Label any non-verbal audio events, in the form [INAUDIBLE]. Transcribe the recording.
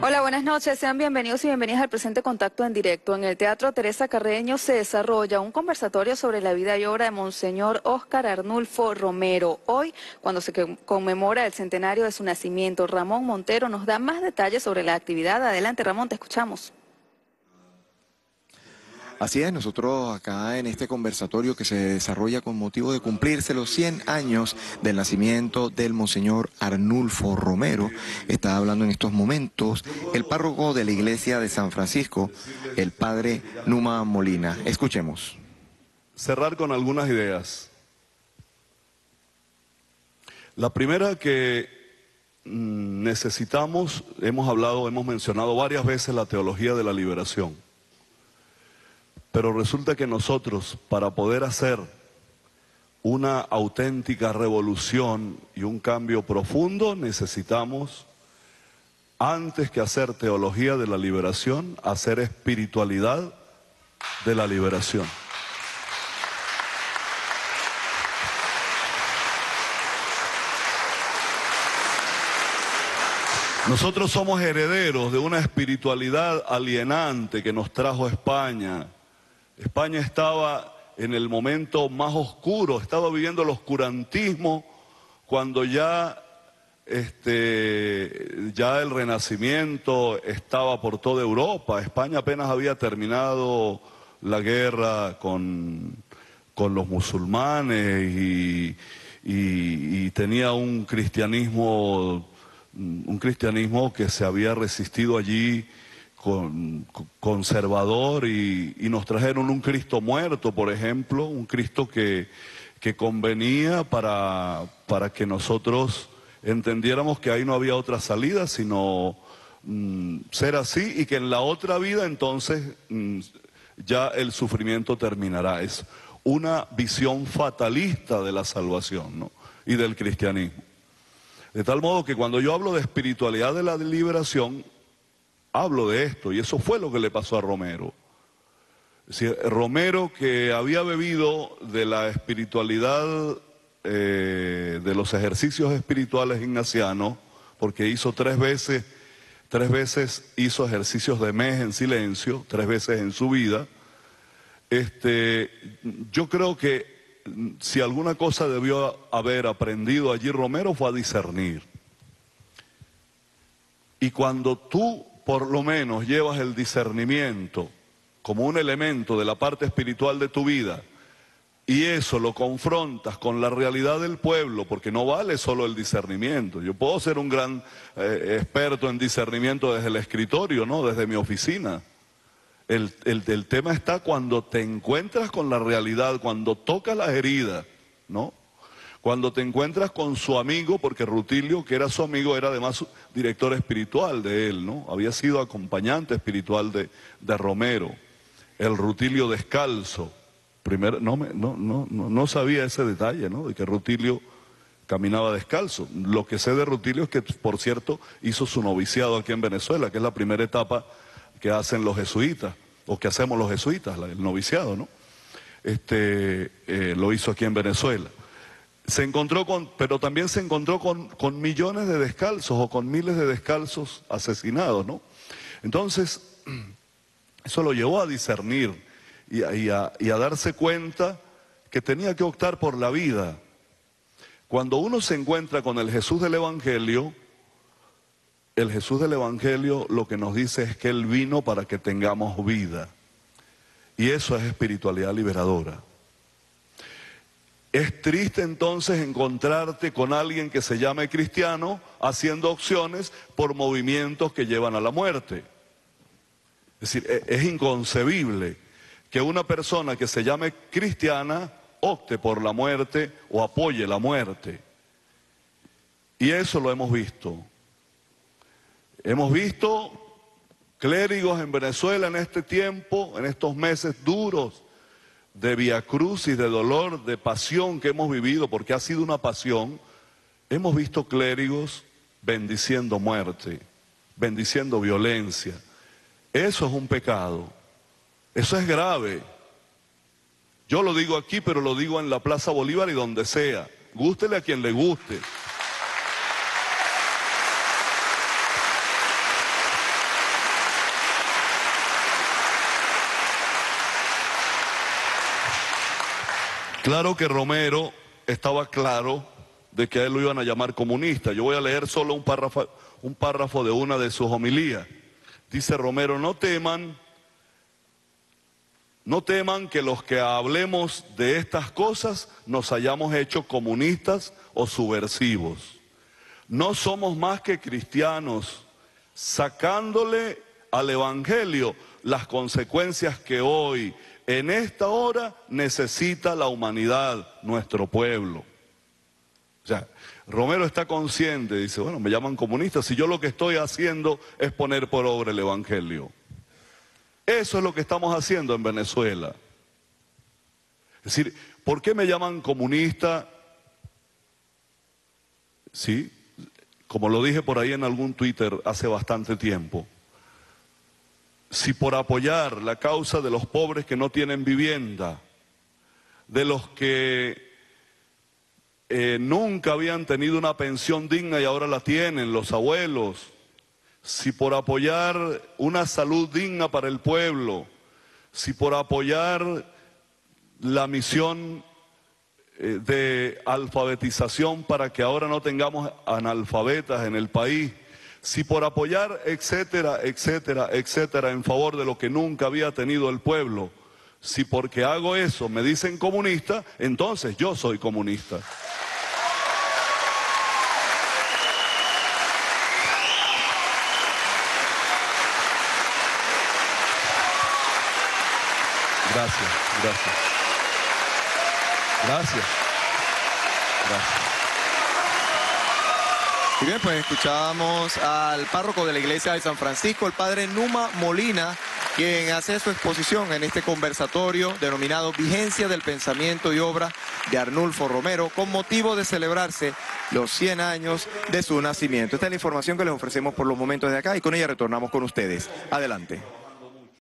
Hola, buenas noches. Sean bienvenidos y bienvenidas al presente contacto en directo. En el Teatro Teresa Carreño se desarrolla un conversatorio sobre la vida y obra de Monseñor Óscar Arnulfo Romero. Hoy, cuando se conmemora el centenario de su nacimiento, Ramón Montero nos da más detalles sobre la actividad. Adelante, Ramón, te escuchamos. Así es, nosotros acá en este conversatorio que se desarrolla con motivo de cumplirse los 100 años del nacimiento del Monseñor Arnulfo Romero, está hablando en estos momentos el párroco de la iglesia de San Francisco, el padre Numa Molina. Escuchemos. Cerrar con algunas ideas. La primera que mm, necesitamos, hemos hablado, hemos mencionado varias veces la teología de la liberación. Pero resulta que nosotros, para poder hacer una auténtica revolución y un cambio profundo, necesitamos, antes que hacer teología de la liberación, hacer espiritualidad de la liberación. Nosotros somos herederos de una espiritualidad alienante que nos trajo España, España estaba en el momento más oscuro, estaba viviendo el oscurantismo cuando ya, este, ya el renacimiento estaba por toda Europa. España apenas había terminado la guerra con, con los musulmanes y, y tenía un cristianismo, un cristianismo que se había resistido allí con, conservador y, nos trajeron un Cristo muerto, por ejemplo, un Cristo que, que convenía para, para, que nosotros entendiéramos que ahí no había otra salida, sino mm, ser así y que en la otra vida entonces mm, ya el sufrimiento terminará. Es una visión fatalista de la salvación ¿no? y del cristianismo. De tal modo que cuando yo hablo de espiritualidad de la liberación, hablo de esto y eso fue lo que le pasó a Romero. Romero que había bebido de la espiritualidad, eh, de los ejercicios espirituales ignacianos, porque hizo tres veces, tres veces hizo ejercicios de mes en silencio, tres veces en su vida. Este, yo creo que si alguna cosa debió haber aprendido allí Romero fue a discernir. Y cuando tú por lo menos llevas el discernimiento como un elemento de la parte espiritual de tu vida y eso lo confrontas con la realidad del pueblo, porque no vale solo el discernimiento. Yo puedo ser un gran eh, experto en discernimiento desde el escritorio, ¿no? Desde mi oficina. El, el tema está cuando te encuentras con la realidad, cuando tocas las heridas, ¿no? Cuando te encuentras con su amigo, porque Rutilio, que era su amigo, era además director espiritual de él, ¿no? Había sido acompañante espiritual de, de Romero, el Rutilio descalzo. Primero, no, no, no, no sabía ese detalle, ¿no? De que Rutilio caminaba descalzo. Lo que sé de Rutilio es que, por cierto, hizo su noviciado aquí en Venezuela, que es la primera etapa que hacen los jesuitas, o que hacemos los jesuitas, el noviciado, ¿no? Este, eh, lo hizo aquí en Venezuela se encontró con, pero también se encontró con, con, millones de descalzos o con miles de descalzos asesinados, ¿no? Entonces, [CLEARS THROAT] eso lo llevó a discernir y a, y a darse cuenta que tenía que optar por la vida. Cuando uno se encuentra con el Jesús del Evangelio, el Jesús del Evangelio lo que nos dice es que Él vino para que tengamos vida. Y eso es espiritualidad liberadora. Es triste entonces encontrarte con alguien que se llame cristiano haciendo opciones por movimientos que llevan a la muerte. Es decir, e-, es inconcebible que una persona que se llame cristiana opte por la muerte o apoye la muerte. Y eso lo hemos visto. Hemos visto clérigos en Venezuela en este tiempo, en estos meses duros, de via y de dolor, de pasión que hemos vivido, porque ha sido una pasión, hemos visto clérigos bendiciendo muerte, bendiciendo violencia. Eso es un pecado. Eso es grave. Yo lo digo aquí, pero lo digo en la Plaza Bolívar y donde sea. Gústele a quien le guste. Claro que Romero estaba claro de que a él lo iban a llamar comunista. Yo voy a leer solo un párrafo, de una de sus homilías. Dice Romero, no teman, no teman que los que hablemos de estas cosas nos hayamos hecho comunistas o subversivos. No somos más que cristianos, sacándole al Evangelio las consecuencias que hoy, en esta hora, necesita la humanidad, nuestro pueblo. O sea, Romero está consciente, dice, bueno, me llaman comunista, si yo lo que estoy haciendo es poner por obra el Evangelio. Eso es lo que estamos haciendo en Venezuela. Es decir, ¿por qué me llaman comunista? Sí, como lo dije por ahí en algún Twitter hace bastante tiempo. Si por apoyar la causa de los pobres que no tienen vivienda, de los que eh, nunca habían tenido una pensión digna y ahora la tienen, los abuelos, si por apoyar una salud digna para el pueblo, si por apoyar la misión eh, de alfabetización para que ahora no tengamos analfabetas en el país, si por apoyar, etcétera, etcétera, etcétera, en favor de lo que nunca había tenido el pueblo, si porque hago eso me dicen comunista, entonces yo soy comunista. Gracias, gracias. Gracias. Gracias. Y bien, pues escuchábamos al párroco de la iglesia de San Francisco, el padre Numa Molina, quien hace su exposición en este conversatorio denominado Vigencia del Pensamiento y Obra de Arnulfo Romero, con motivo de celebrarse los 100 años de su nacimiento. Esta es la información que les ofrecemos por los momentos de acá y con ella retornamos con ustedes. Adelante.